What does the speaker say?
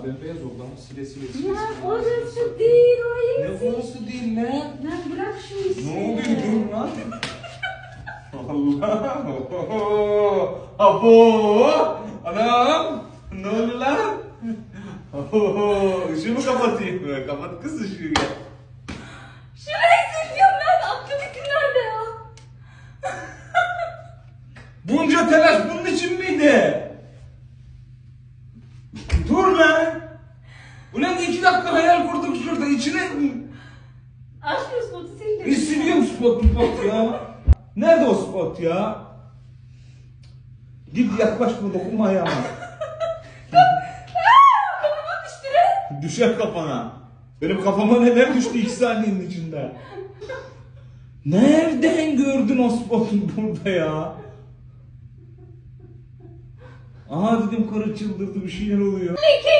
Ha bembeyaz oldu ama sile sile sile. Ya orası değil orayı Ne burası değil lan? Lan bırak şu işi. Ne oluyor dur lan? Allah! Abo! Anam! Ne oldu lan? Oho! Işığı mı kapatayım? Kapat kız ışığı ya. Şurayı sil diyorum ben. Aktivite nerede ya? Bunca telaş bunun için miydi? Dur lan! Ulan iki dakika hayal kurduk şurada içine... Aç şu spotu sil. Bir siliyorum spot spot ya. Nerede o spot ya? Git yaklaşma dokunma ayağıma. Kafama düştü. Düşer kafana. Benim kafama neler düştü iki saniyenin içinde. Nereden gördün o spotu burada ya? Aha dedim karı çıldırdı bir şeyler oluyor. Leke